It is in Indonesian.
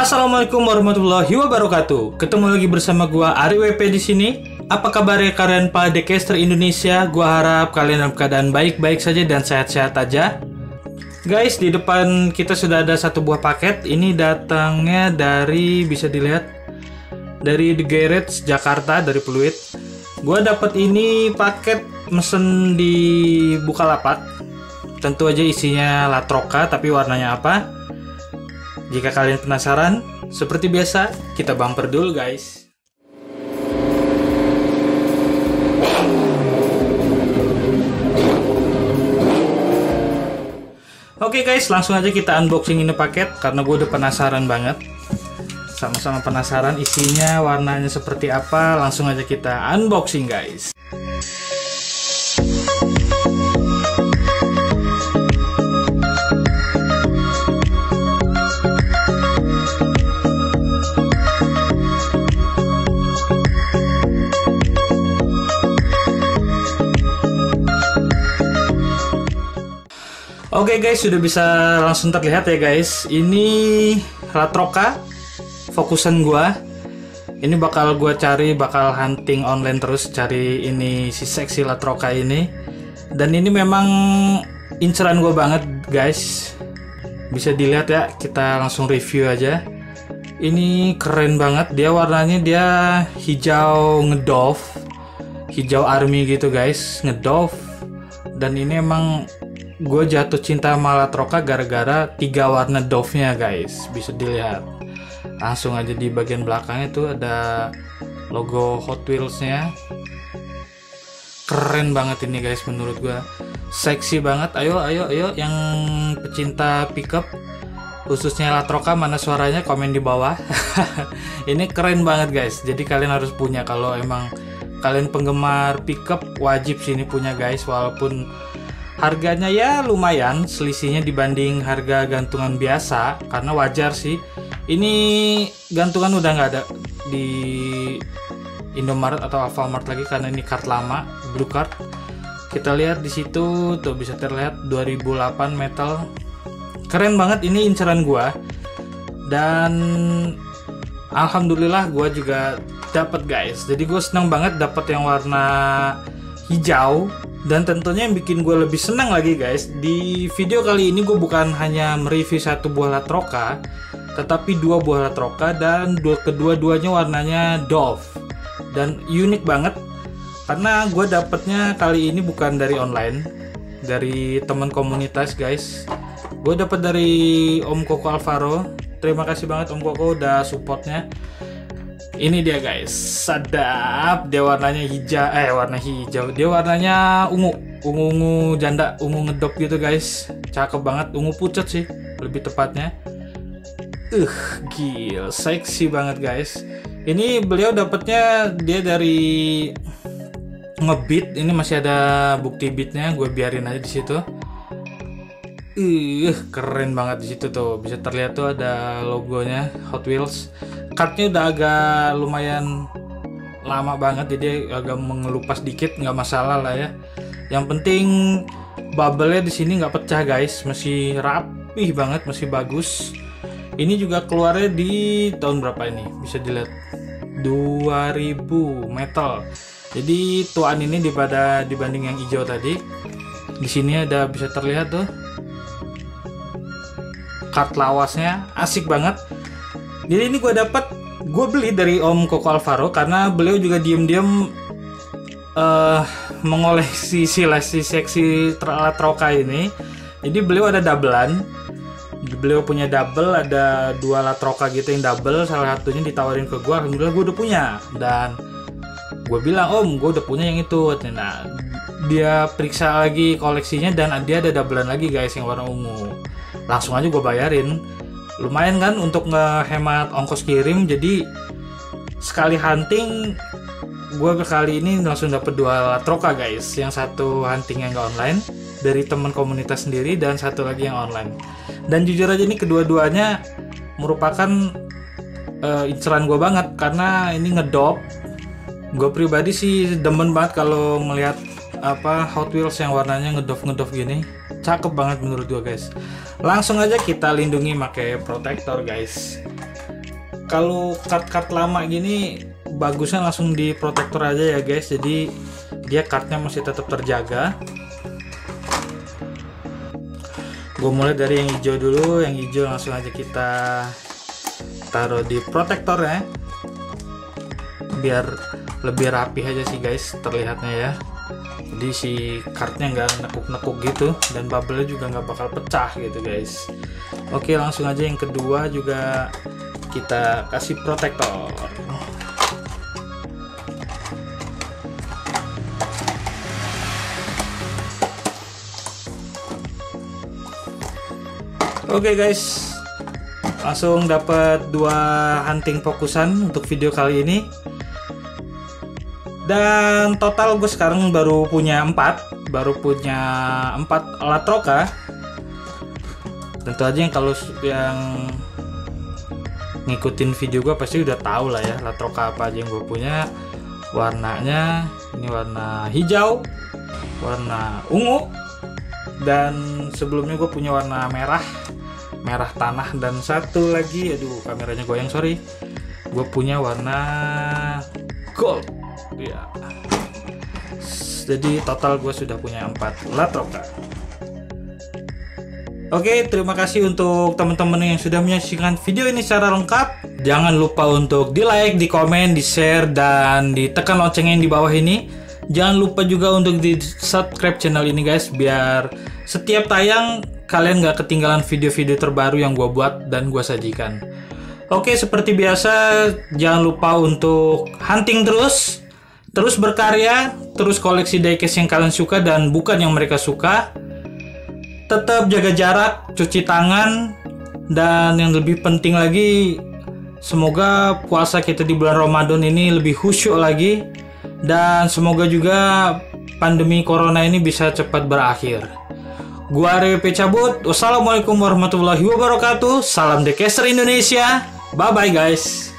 Assalamualaikum warahmatullahi wabarakatuh. Ketemu lagi bersama gua Ari WP di sini. Apa kabar kalian para decaster Indonesia? Gua harap kalian dalam keadaan baik-baik saja dan sehat-sehat aja. Guys, di depan kita sudah ada satu buah paket. Ini datangnya dari bisa dilihat dari The Garage Jakarta dari Pluit. Gua dapat ini paket mesen di Bukalapak. Tentu aja isinya latroka tapi warnanya apa? Jika kalian penasaran, seperti biasa, kita bumper dulu guys. Oke guys, langsung aja kita unboxing ini paket karena gue udah penasaran banget. Sama-sama penasaran isinya, warnanya seperti apa. Langsung aja kita unboxing guys. Oke guys, sudah bisa langsung terlihat ya guys. Ini Latroka fokusan gua. Ini bakal gua cari, bakal hunting online terus cari ini si seksi Latroka ini. Dan ini memang inceran gua banget guys. Bisa dilihat ya, kita langsung review aja. Ini keren banget, dia warnanya dia hijau ngedove, hijau army gitu guys, ngedove. Dan ini emang gue jatuh cinta sama Latroka gara-gara tiga warna dove-nya guys bisa dilihat langsung aja di bagian belakangnya tuh ada logo Hot Wheels-nya. Keren banget ini guys menurut gue seksi banget. Ayo ayo ayo yang pecinta pickup khususnya Latroka mana suaranya? Komen di bawah. Ini keren banget guys. Jadi kalian harus punya. Kalau emang kalian penggemar pickup wajib sini punya guys. Walaupun harganya ya lumayan selisihnya dibanding harga gantungan biasa karena wajar sih ini gantungan udah nggak ada di Indomaret atau Alfamart lagi karena ini kart lama blue card. Kita lihat di situ tuh bisa terlihat 2008 metal. Keren banget ini inceran gua. Dan alhamdulillah gua juga dapat guys. Jadi gue senang banget dapat yang warna hijau. Dan tentunya yang bikin gue lebih senang lagi guys di video kali ini gue bukan hanya mereview satu buah latroka tetapi dua buah latroka dan dua kedua-duanya warnanya Dove. Dan unik banget karena gue dapetnya kali ini bukan dari online dari teman komunitas guys. Gue dapet dari Om Koko Alvaro. Terima kasih banget Om Koko udah supportnya. Ini dia guys. Sedap dia warnanya hijau eh warna hijau. Dia warnanya ungu. Ungu ungu janda ungu ngedop gitu guys. Cakep banget. Ungu pucat sih lebih tepatnya uh gil. Seksi banget guys. Ini beliau dapatnya dia dari ngebit. Ini masih ada bukti bitnya gue biarin aja di situ. Uh keren banget di situ tuh. Bisa terlihat tuh ada logonya Hot Wheels. Cardnya udah agak lumayan lama banget jadi agak mengelupas dikit nggak masalah lah ya. Yang penting bubble-nya di sini nggak pecah guys. Masih rapih banget masih bagus ini juga keluarnya di tahun berapa ini? Bisa dilihat. 2000 metal. Jadi tuan ini daripada dibanding yang hijau tadi di sini ada bisa terlihat tuh. Kart lawasnya asik banget. Jadi ini gue dapat gue beli dari Om Koko Alvaro karena beliau juga diem-diem uh, mengoleksi si lesi seksi alat roka ini. Jadi beliau ada doublean. Beliau punya double, ada dua alat roka gitu yang double. Salah satunya ditawarin ke gue, alhamdulillah gue udah punya. Dan gue bilang om, gue udah punya yang itu. Nah, dia periksa lagi koleksinya dan dia ada doublean lagi guys yang warna ungu. Langsung aja gue bayarin lumayan kan untuk ngehemat ongkos kirim jadi sekali hunting gue kali ini langsung dapet dua troka guys yang satu hunting yang gak online dari teman komunitas sendiri dan satu lagi yang online dan jujur aja ini kedua-duanya merupakan uh, inceran gue banget. Karena ini ngedop. Gue pribadi sih demen banget kalau ngelihat apa Hot Wheels yang warnanya ngedop ngedop gini. Cakep banget menurut gue guys. Langsung aja kita lindungi pakai protektor guys. Kalau kart-kart lama gini bagusnya langsung di protektor aja ya guys. Jadi dia kartnya masih tetap terjaga gue mulai dari yang hijau dulu yang hijau langsung aja kita taruh di protektor ya. Biar lebih rapi aja sih guys terlihatnya ya. Jadi si kartnya nggak nekuk-nekuk gitu dan bubble juga nggak bakal pecah gitu guys. Oke langsung aja yang kedua juga kita kasih protektor Oke okay guys, langsung dapat dua hunting fokusan untuk video kali ini. Dan total gue sekarang baru punya empat. Baru punya empat alat roka. Tentu aja yang kalau yang ngikutin video gue pasti udah tahu lah ya alat roka apa aja yang gue punya. Warnanya ini warna hijau warna ungu dan sebelumnya gue punya warna merah merah tanah dan satu lagi aduh kameranya goyang sorry gue punya warna gold ya jadi total gue sudah punya 4 latroka Oke, terima kasih untuk teman-teman yang sudah menyaksikan video ini secara lengkap. Jangan lupa untuk di like, di komen, di share, dan ditekan loncengnya yang di bawah ini. Jangan lupa juga untuk di subscribe channel ini guys, biar setiap tayang kalian gak ketinggalan video-video terbaru yang gue buat dan gue sajikan. Oke, seperti biasa, jangan lupa untuk hunting terus, terus berkarya, terus koleksi diecast yang kalian suka dan bukan yang mereka suka. Tetap jaga jarak, cuci tangan, dan yang lebih penting lagi, semoga puasa kita di bulan Ramadan ini lebih khusyuk lagi, dan semoga juga pandemi corona ini bisa cepat berakhir. Gua RWP cabut. Wassalamualaikum warahmatullahi wabarakatuh. Salam Decaster Indonesia. Bye bye guys.